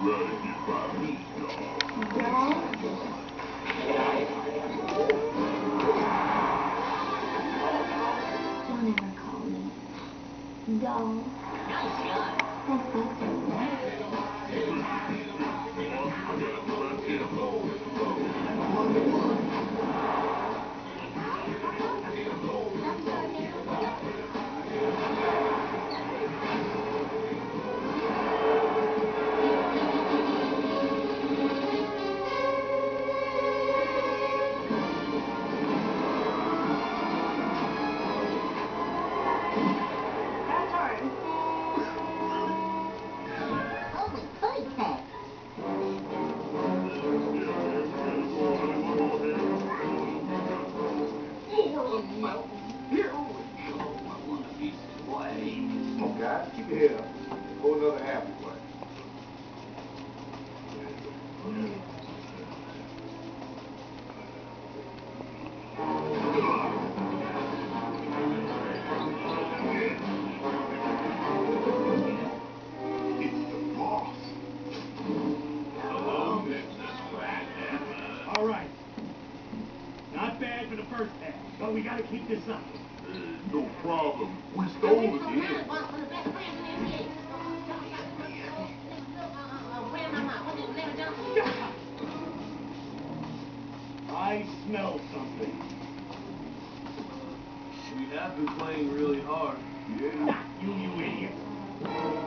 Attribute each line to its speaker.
Speaker 1: Don't ever call me doll. That's so simple.
Speaker 2: Guys, keep your head up. Go another half
Speaker 3: bad for the first half, but we gotta keep this up.
Speaker 4: Uh, no problem. We stole it in.
Speaker 3: I smell something.
Speaker 5: We have been playing really hard.
Speaker 4: Yeah.
Speaker 3: Not you, you idiot.